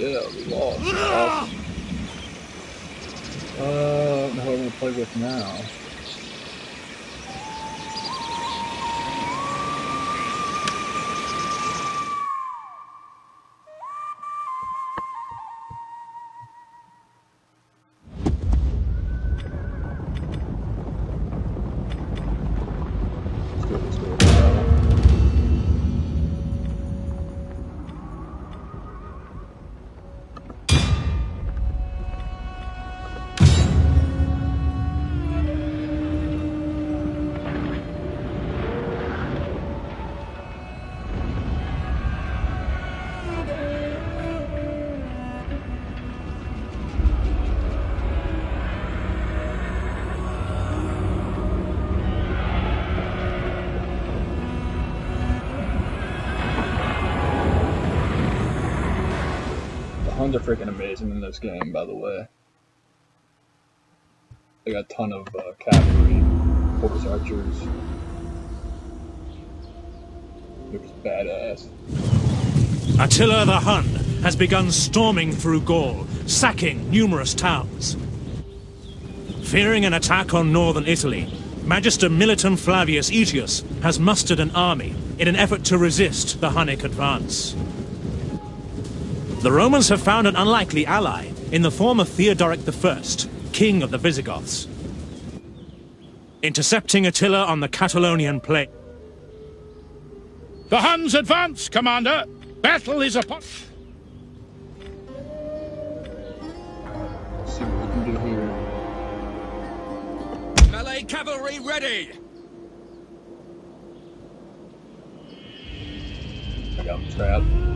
I. Yeah, we lost. Awesome. Uh, who I'm I going to play with now? Are freaking amazing in this game, by the way. They got a ton of uh, cavalry, horse archers. Just badass. Attila the Hun has begun storming through Gaul, sacking numerous towns. Fearing an attack on northern Italy, Magister Militum Flavius Aetius has mustered an army in an effort to resist the Hunnic advance. The Romans have found an unlikely ally in the form of Theodoric I, king of the Visigoths. Intercepting Attila on the Catalaunian plain. The Huns advance, Commander! Battle is upon... Let's see what we can do here. Melee cavalry ready! I got them trapped.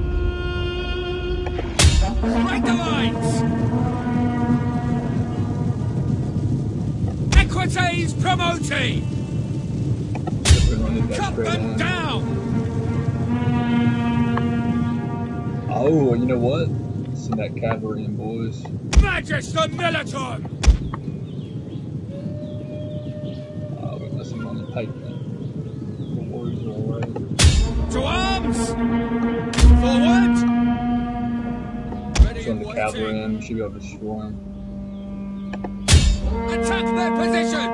Break the lines! Equites promoti! We're running that Cut them down! Oh, you know what? Send that cavalry in, boys. Magister Militum! Uh, we must have on the pikemen. The warriors are alright. To arms! Ready the cavalry waiting. We should be able to destroy them. Attack their position!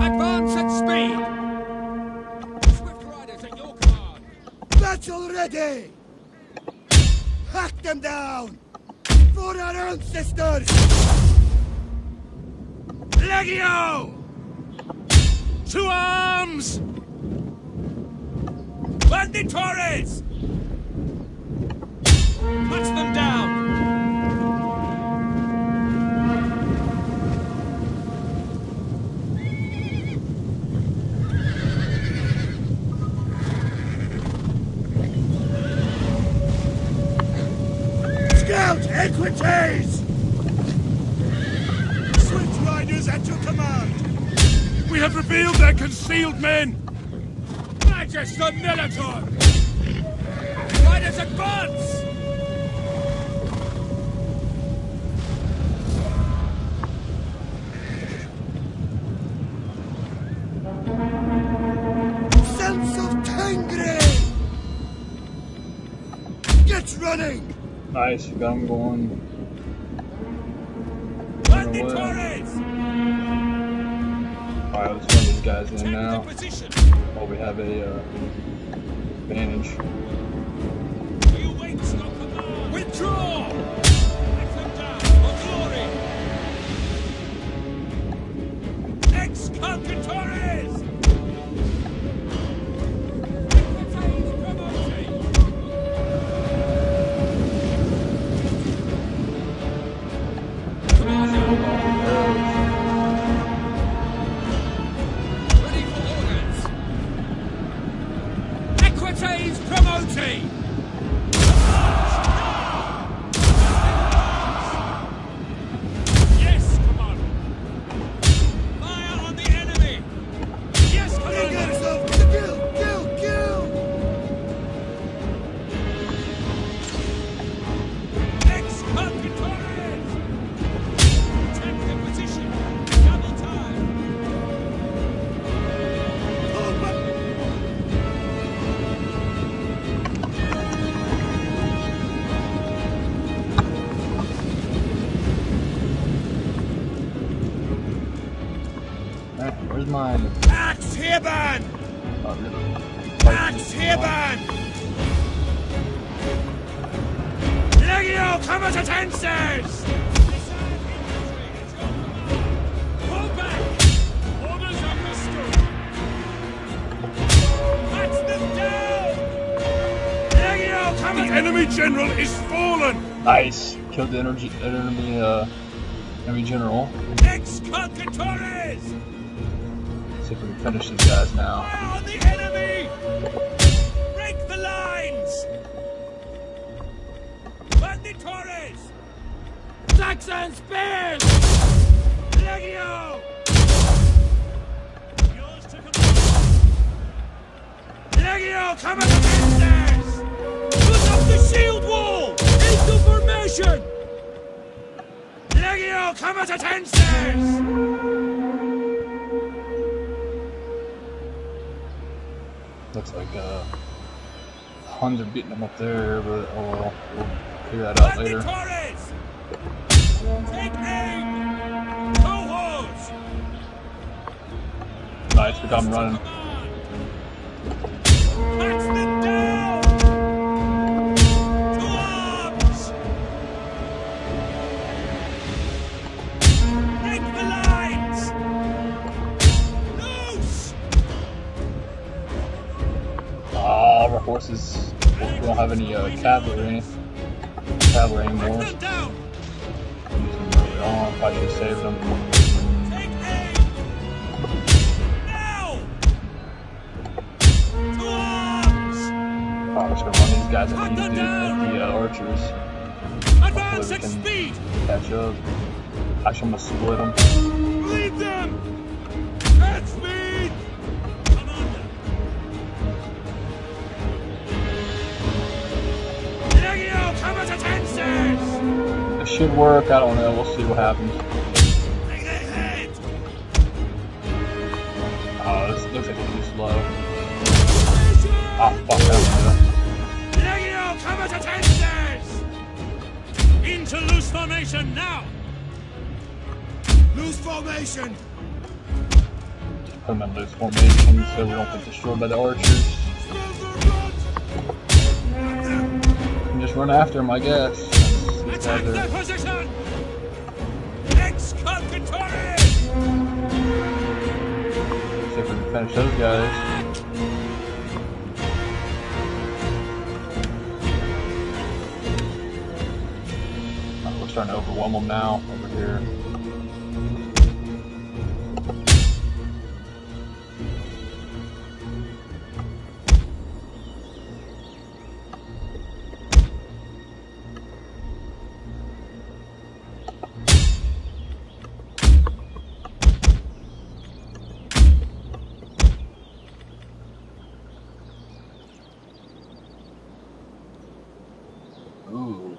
Advance at speed! Swift riders at your command! Battle ready! Hack them down! For our ancestors! Legio! To arms! Banditores! Have revealed their concealed men! Magister Militum! Riders advance! Sons of Tengri! Get running! Nice, got them going. Banditores! Alright, let's run these guys in now. Oh, we have a uh, advantage. You wait your command! Withdraw! Back! Orders understood! Patch them down! Legio The enemy general is fallen! Nice. Killed the energy enemy uh enemy general. Ex finish these guys now. On the enemy! Break the lines! Banditores! Saxon spears! Legio! Yours to command. Legio Comitatenses! Put up the shield wall! Into formation! Legio Comitatenses! Looks like uh Huns are beating them up there, but oh well, we'll figure that out later. Banditores! Take aim! Cohorts! Nice, we got them running. Our. We don't have any uh, cavalry. Cavalry anymore. Break them down! Using early on. Probably should saved them. Take aim! Now! To arms! We're just gonna run these guys at with the uh, archers. Advance at speed! Catch up. Actually, I'm gonna split them. Lead them! Speed! It should work. I don't know. We'll see what happens. Take the head! Oh, this looks like it's too slow. Ah, fuck. I don't know. Legio Comitatenses! into loose formation now. Loose formation! Put them in loose formation so we don't get destroyed by the archers. And just run after them, I guess. Attack their position! Ex Conquistadores! see if we can finish those guys. Oh, we're starting to overwhelm them now over here.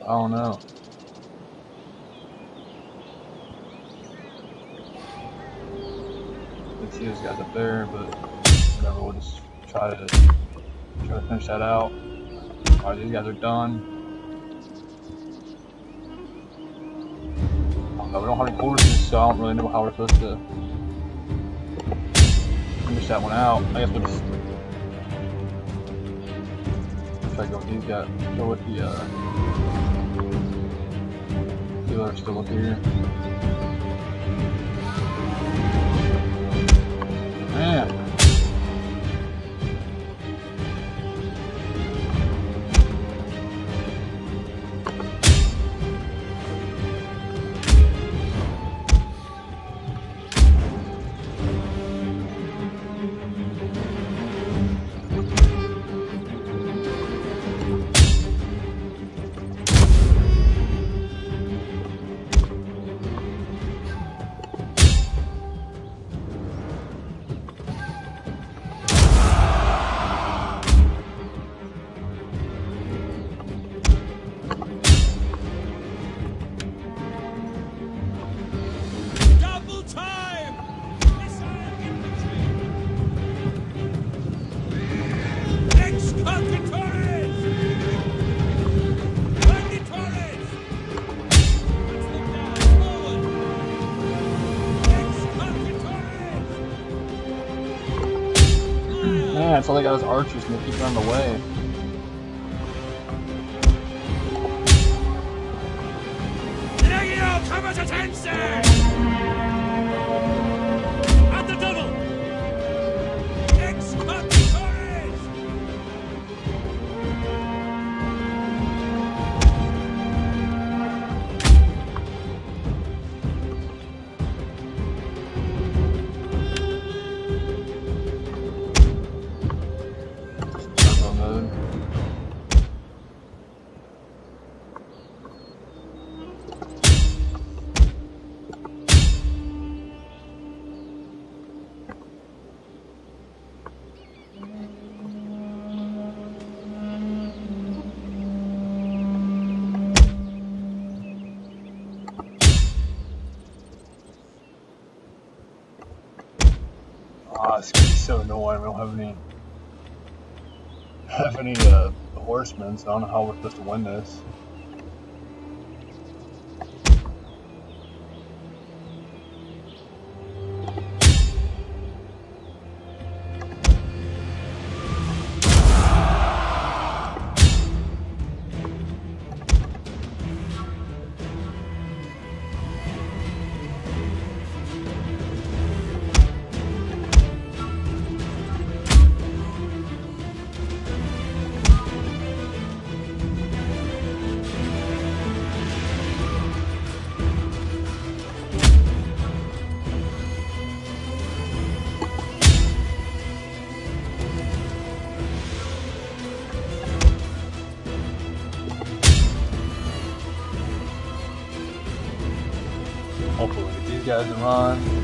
Oh, I don't know. Let's see those guys up there, but whatever. We'll just try to try to finish that out. All right, these guys are done. Oh, I we don't have any horses, so I don't really know how we're supposed to finish that one out. I guess we'll just try to go with these guys. Go with the uh, healer still up here. Man. That's all they got is archers and they keep away. Legio, come at So annoying. We don't have any have any uh, horsemen, so I don't know how we're supposed to win this. Hopefully, these guys are on.